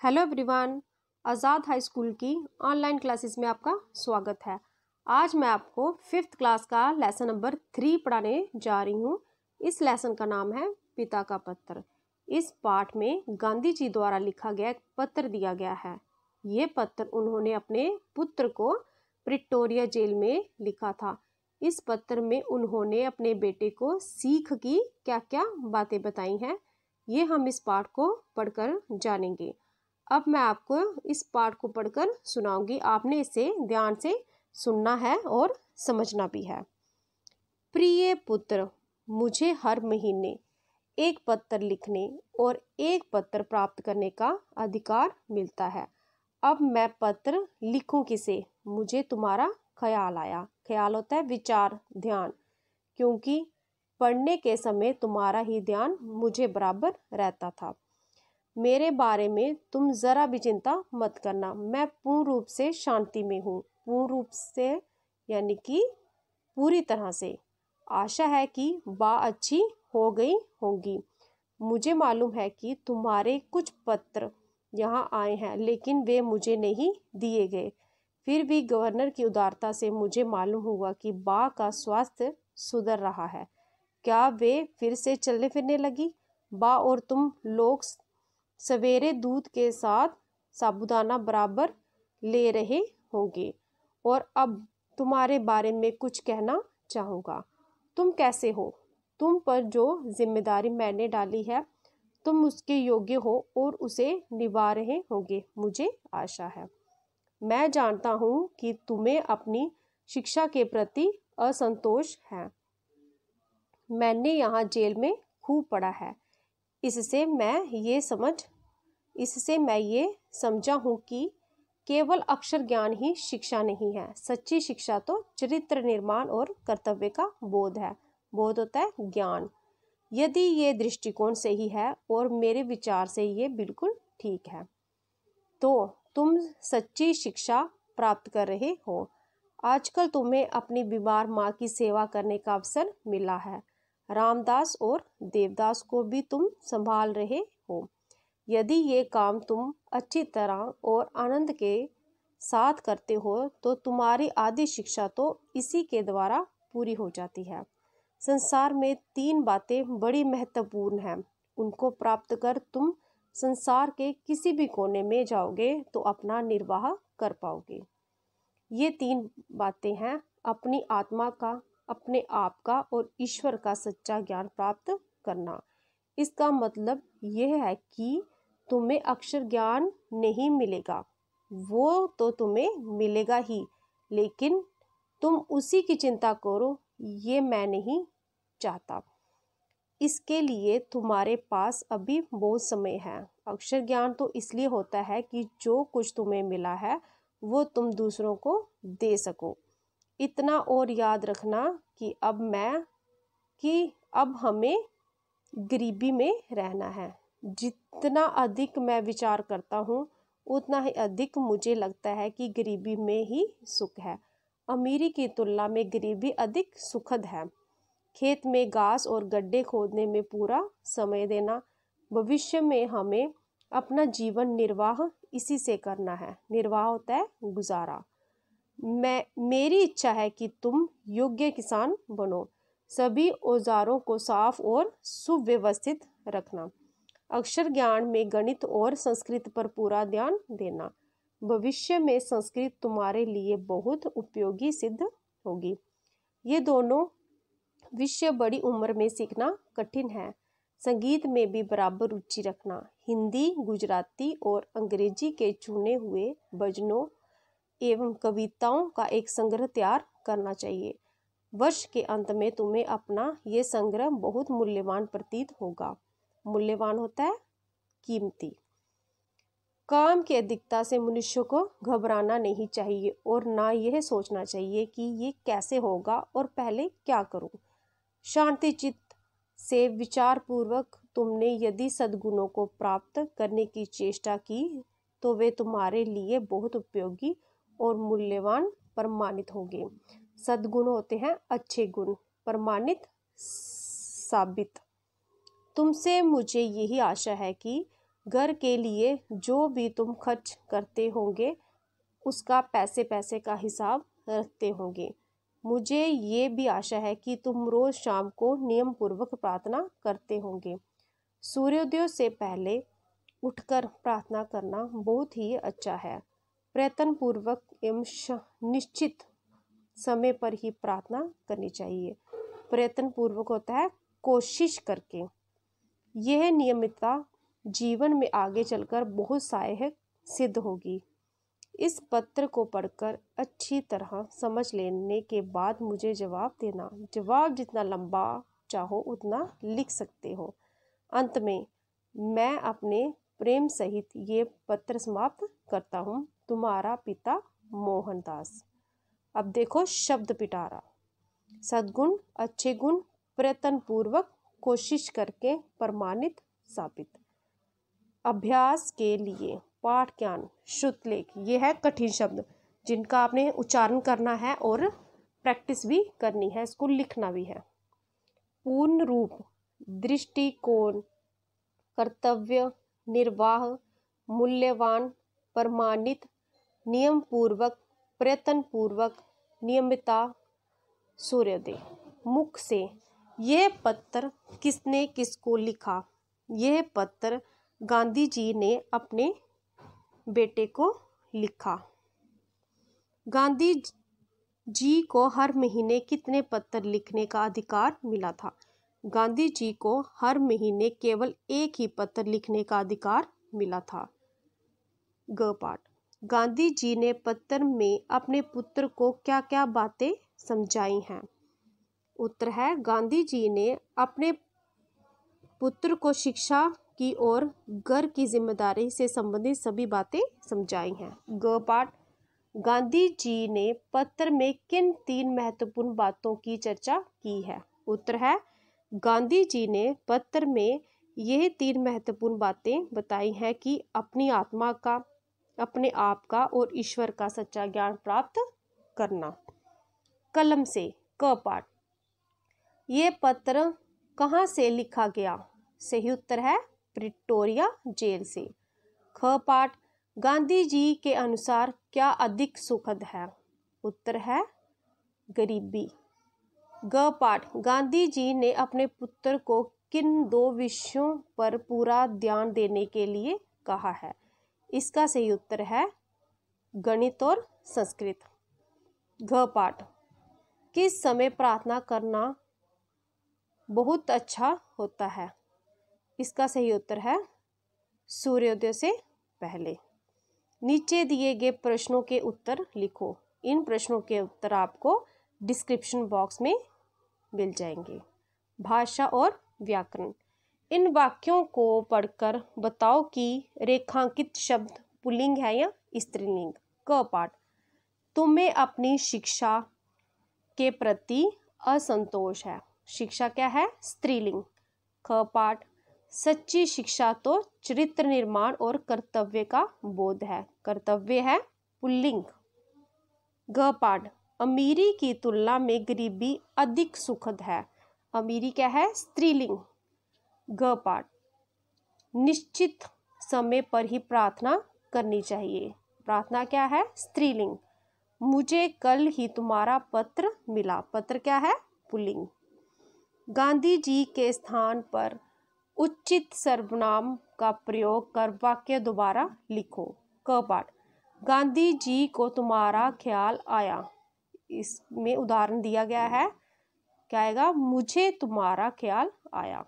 Hello everyone, Azad high school की online classes में आपका स्वागत है। आज मैं आपको फिफ्थ क्लास का लेसन नंबर थ्री पढ़ाने जा रही हूँ। इस लेसन का नाम है पिता का पत्र। इस पाठ में गांधी जी द्वारा लिखा गया एक पत्र दिया गया है। ये पत्र उन्होंने अपने पुत्र को प्रिटोरिया जेल में लिखा था। इस पत्र में उन्होंने अपने बेटे को सीख की क्या क्या बातें बताई हैं, ये हम इस पाठ को पढ़कर जानेंगे। अब मैं आपको इस पाठ को पढ़कर सुनाऊँगी। आपने इसे ध्यान से सुनना है और समझना भी है। प्रिय पुत्र, मुझे हर महीने एक पत्र लिखने और एक पत्र प्राप्त करने का अधिकार मिलता है। अब मैं पत्र लिखूं किसे? मुझे तुम्हारा ख्याल आया। ख्याल होता है विचार, ध्यान। क्योंकि पढ़ने के समय तुम्हारा ही ध्यान मुझे बराबर रहता था। मेरे बारे में तुम ज़रा भी चिंता मत करना। मैं पूर्ण रूप से शांति में हूँ। पूर्ण रूप से, यानी कि पूरी तरह से। आशा है कि बा अच्छी हो गई होंगी। मुझे मालूम है कि तुम्हारे कुछ पत्र यहाँ आए हैं, लेकिन वे मुझे नहीं दिए गए। फिर भी गवर्नर की उदारता से मुझे मालूम हुआ कि बा का स्वास्थ्य सुधर रहा है। क्या वे फिर से चलने फिरने लगी? बा और तुम लोग सवेरे दूध के साथ साबुदाना बराबर ले रहे होंगे और अब तुम्हारे बारे में कुछ कहना चाहूँगा। तुम कैसे हो? तुम पर जो ज़िम्मेदारी मैंने डाली है, तुम उसके योग्य हो और उसे निभा रहे होंगे, मुझे आशा है। मैं जानता हूँ कि तुम्हें अपनी शिक्षा के प्रति असंतोष है। मैंने यहाँ जेल में खूब पढ़ा है। इससे मैं ये समझ, इससे मैं ये समझा हूँ कि केवल अक्षर ज्ञान ही शिक्षा नहीं है। सच्ची शिक्षा तो चरित्र निर्माण और कर्तव्य का बोध है। बोध होता है ज्ञान। यदि ये दृष्टिकोण सही है और मेरे विचार से ये बिल्कुल ठीक है तो तुम सच्ची शिक्षा प्राप्त कर रहे हो। आजकल तुम्हें अपनी बीमार माँ की सेवा करने का अवसर मिला है। रामदास और देवदास को भी तुम संभाल रहे हो। यदि ये काम तुम अच्छी तरह और आनंद के साथ करते हो तो तुम्हारी आदि शिक्षा तो इसी के द्वारा पूरी हो जाती है। संसार में तीन बातें बड़ी महत्वपूर्ण हैं। उनको प्राप्त कर तुम संसार के किसी भी कोने में जाओगे तो अपना निर्वाह कर पाओगे। ये तीन बातें हैं, अपनी आत्मा का, अपने आप का और ईश्वर का सच्चा ज्ञान प्राप्त करना। इसका मतलब यह है कि तुम्हें अक्षर ज्ञान नहीं मिलेगा। वो तो तुम्हें मिलेगा ही, लेकिन तुम उसी की चिंता करो, ये मैं नहीं चाहता। इसके लिए तुम्हारे पास अभी बहुत समय है। अक्षर ज्ञान तो इसलिए होता है कि जो कुछ तुम्हें मिला है, वो तुम दूसरों को दे सको। इतना और याद रखना कि अब मैं, कि अब हमें गरीबी में रहना है। जितना अधिक मैं विचार करता हूँ, उतना ही अधिक मुझे लगता है कि गरीबी में ही सुख है। अमीरी की तुलना में गरीबी अधिक सुखद है। खेत में घास और गड्ढे खोदने में पूरा समय देना। भविष्य में हमें अपना जीवन निर्वाह इसी से करना है। निर्वाह होता है गुजारा। मैं, मेरी इच्छा है कि तुम योग्य किसान बनो। सभी औजारों को साफ़ और सुव्यवस्थित रखना। अक्षर ज्ञान में गणित और संस्कृत पर पूरा ध्यान देना। भविष्य में संस्कृत तुम्हारे लिए बहुत उपयोगी सिद्ध होगी। ये दोनों विषय बड़ी उम्र में सीखना कठिन है। संगीत में भी बराबर रुचि रखना। हिंदी, गुजराती और अंग्रेज़ी के चुने हुए भजनों एवं कविताओं का एक संग्रह तैयार करना चाहिए। वर्ष के अंत में तुम्हें अपना ये संग्रह बहुत मूल्यवान प्रतीत होगा। मूल्यवान होता है कीमती। काम की अधिकता से मनुष्य को घबराना नहीं चाहिए और ना यह सोचना चाहिए कि ये कैसे होगा और पहले क्या करूँ। शांति चित्त से विचार पूर्वक तुमने यदि सद्गुणों को प्राप्त करने की चेष्टा की तो वे तुम्हारे लिए बहुत उपयोगी और मूल्यवान प्रमाणित होंगे। सद्गुण होते हैं अच्छे गुण, प्रमाणित, साबित। तुमसे मुझे यही आशा है कि घर के लिए जो भी तुम खर्च करते होंगे, उसका पैसे पैसे का हिसाब रखते होंगे। मुझे ये भी आशा है कि तुम रोज़ शाम को नियम पूर्वक प्रार्थना करते होंगे। सूर्योदय से पहले उठकर प्रार्थना करना बहुत ही अच्छा है। प्रयत्न पूर्वक एवं निश्चित समय पर ही प्रार्थना करनी चाहिए। प्रयत्न पूर्वक होता है कोशिश करके। यह नियमितता जीवन में आगे चलकर बहुत सहायक सिद्ध होगी। इस पत्र को पढ़कर अच्छी तरह समझ लेने के बाद मुझे जवाब देना, जवाब जितना लंबा चाहो उतना लिख सकते हो। अंत में, मैं अपने प्रेम सहित ये पत्र समाप्त करता हूँ। तुम्हारा पिता मोहनदास। अब देखो शब्द पिटारा। सद्गुण, अच्छे गुण प्रयत्न पूर्वक कोशिश करके प्रमाणित साबित। अभ्यास के लिए। पाठ ज्ञान श्रुतलेख, ये है कठिन शब्द, जिनका आपने उच्चारण करना है और प्रैक्टिस भी करनी है, इसको लिखना भी है। पूर्ण रूप, दृष्टिकोण, कर्तव्य, निर्वाह, मूल्यवान, प्रमाणित नियम पूर्वक प्रयत्न पूर्वक नियमिता सूर्योदय। मुख से, यह पत्र किसने किसको लिखा? यह पत्र गांधी जी ने अपने बेटे को लिखा। गांधी जी को हर महीने कितने पत्र लिखने का अधिकार मिला था? गांधी जी को हर महीने केवल एक ही पत्र लिखने का अधिकार मिला था। ग पाठ। गांधी जी ने पत्र में अपने पुत्र को क्या क्या बातें समझाई हैं? उत्तर है, गांधी जी ने अपने पुत्र को शिक्षा की ओर घर की ज़िम्मेदारी से संबंधित सभी बातें समझाई हैं। ग पाठ, गांधी जी ने पत्र में किन तीन महत्वपूर्ण बातों की चर्चा की है? उत्तर है, गांधी जी ने पत्र में यह तीन महत्वपूर्ण बातें बताई हैं कि अपनी आत्मा का, अपने आप का और ईश्वर का सच्चा ज्ञान प्राप्त करना। कलम से, क पाठ ये पत्र कहाँ से लिखा गया? सही उत्तर है प्रिटोरिया जेल से। ख पाठ, गांधी जी के अनुसार क्या अधिक सुखद है? उत्तर है, गरीबी। ग पाठ, गांधी जी ने अपने पुत्र को किन दो विषयों पर पूरा ध्यान देने के लिए कहा है? इसका सही उत्तर है, गणित और संस्कृत। घ पाठ, किस समय प्रार्थना करना बहुत अच्छा होता है? इसका सही उत्तर है सूर्योदय से पहले। नीचे दिए गए प्रश्नों के उत्तर लिखो। इन प्रश्नों के उत्तर आपको डिस्क्रिप्शन बॉक्स में मिल जाएँगे। भाषा और व्याकरण। इन वाक्यों को पढ़कर बताओ कि रेखांकित शब्द पुल्लिंग है या स्त्रीलिंग। क पाठ। तुम्हें अपनी शिक्षा के प्रति असंतोष है। शिक्षा क्या है? स्त्रीलिंग। ख पाठ। सच्ची शिक्षा तो चरित्र निर्माण और कर्तव्य का बोध है। कर्तव्य है पुल्लिंग। ग पाठ, अमीरी की तुलना में गरीबी अधिक सुखद है। अमीरी क्या है? स्त्रीलिंग। ग पाठ, निश्चित समय पर ही प्रार्थना करनी चाहिए। प्रार्थना क्या है? स्त्रीलिंग। मुझे कल ही तुम्हारा पत्र मिला। पत्र क्या है? पुलिंग गांधी जी के स्थान पर उचित सर्वनाम का प्रयोग कर वाक्य दोबारा लिखो। क पाठ। गांधी जी को तुम्हारा ख्याल आया। इसमें उदाहरण दिया गया है। क्या आएगा? मुझे तुम्हारा ख्याल आया।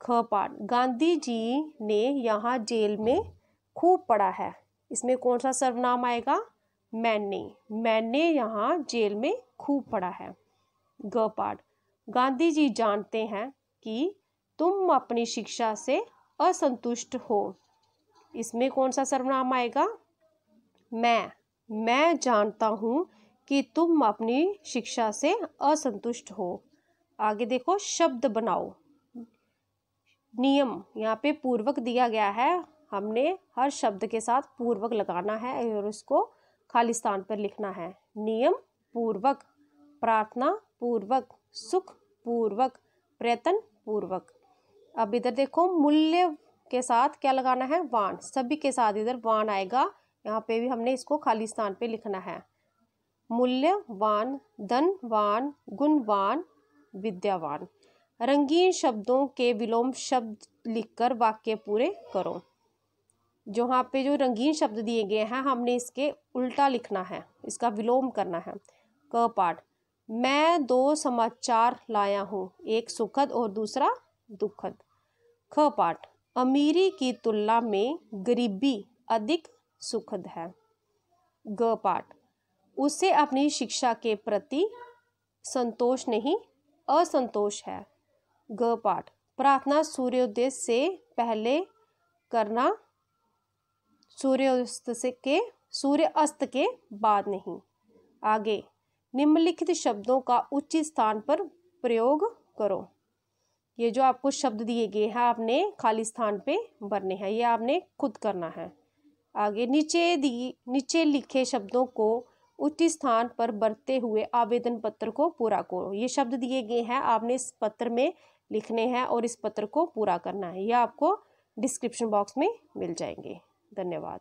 ख पाठ। गांधी जी ने यहाँ जेल में खूब पढ़ा है। इसमें कौन सा सर्वनाम आएगा? मैंने। मैंने यहाँ जेल में खूब पढ़ा है। ग पाठ। गांधी जी जानते हैं कि तुम अपनी शिक्षा से असंतुष्ट हो। इसमें कौन सा सर्वनाम आएगा? मैं। मैं जानता हूँ कि तुम अपनी शिक्षा से असंतुष्ट हो। आगे देखो, शब्द बनाओ। नियम। यहाँ पे पूर्वक दिया गया है। हमने हर शब्द के साथ पूर्वक लगाना है और उसको खाली स्थान पर लिखना है। नियम पूर्वक, प्रार्थना पूर्वक, सुख पूर्वक, प्रयत्न पूर्वक। अब इधर देखो, मूल्य के साथ क्या लगाना है? वान। सभी के साथ इधर वान आएगा। यहाँ पे भी हमने इसको खाली स्थान पे लिखना है। मूल्यवान धनवान गुणवान विद्यावान रंगीन शब्दों के विलोम शब्द लिखकर वाक्य पूरे करो। जो यहाँ पे जो रंगीन शब्द दिए गए हैं, हमने इसके उल्टा लिखना है। इसका विलोम करना है। क पाठ। मैं दो समाचार लाया हूँ। एक सुखद और दूसरा दुखद। ख पाठ, अमीरी की तुलना में गरीबी अधिक सुखद है। ग पाठ, उसे अपनी शिक्षा के प्रति संतोष नहीं, असंतोष है। ग पाठ, प्रार्थना सूर्योदय से पहले करना, सूर्यास्त से के सूर्य अस्त के बाद नहीं। आगे, निम्नलिखित शब्दों का उचित स्थान पर प्रयोग करो। ये जो आपको शब्द दिए गए हैं, आपने खाली स्थान पे भरने हैं, ये आपने खुद करना है। आगे नीचे दी, नीचे लिखे शब्दों को उचित स्थान पर बरते हुए आवेदन पत्र को पूरा करो। ये शब्द दिए गए हैं, आपने इस पत्र में लिखने हैं और इस पत्र को पूरा करना है। यह आपको डिस्क्रिप्शन बॉक्स में मिल जाएँगे। धन्यवाद।